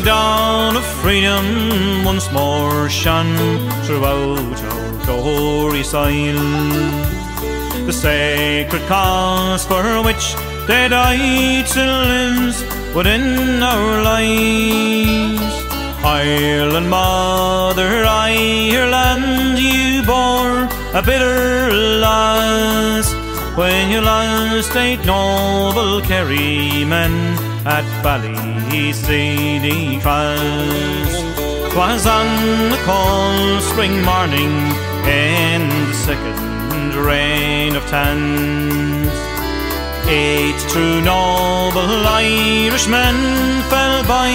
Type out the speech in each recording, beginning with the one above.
The dawn of freedom once more shone throughout our glory soil. The sacred cause for which they died still lives within our lives. Ireland, mother, Ireland, you bore a bitter loss when you lost eight noble Kerrymen at Ballyseedy Cross. 'Twas on the cold spring morning in the second reign of Tans. Eight true noble Irishmen fell by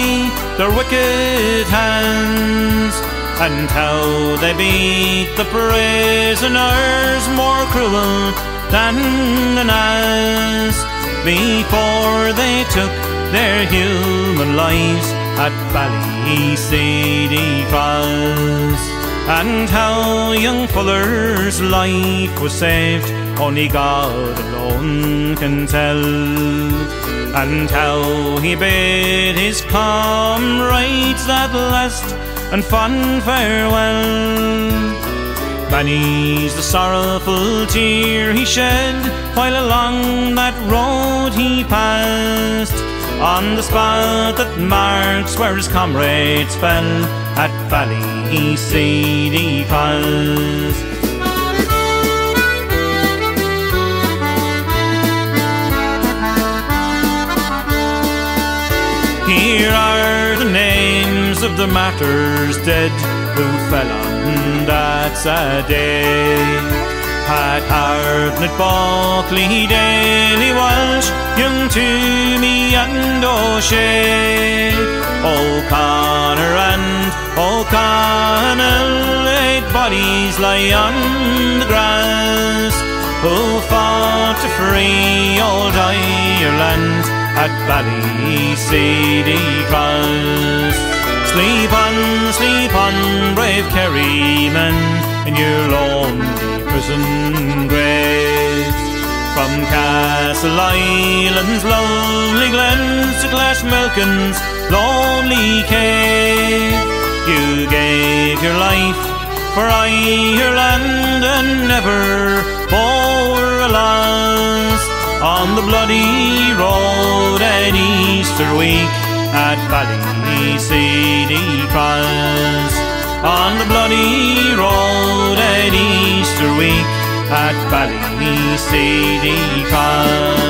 their wicked hands, and how they beat the prisoners more cruel than an ass before they took their human lives at Ballyseedy Cross. And how young Fuller's life was saved, only God alone can tell. And how he bade his comrades that last and fond farewell. Many's the sorrowful tear he shed while along that road he passed. On the spot that marks where his comrades fell at Ballyseedy Cross. Here are the names of the martyrs dead who fell on that sad day. Pat Hartnett, Buckley, Daly, Walsh, young and O'Shea, O'Connor and O'Connell, eight bodies lie on the grass, who fought to free old Ireland at Ballyseedy Cross. Sleep on, sleep on, brave Kerrymen, in your lonely prison graves. From Castleisland's lonely glens to Clashmealcon's lonely cave, you gave your life for Ireland and never bore a loss on the bloody road at Easter week at Ballyseedy Cross. On the bloody road at Easter week at Ballyseedy Farm.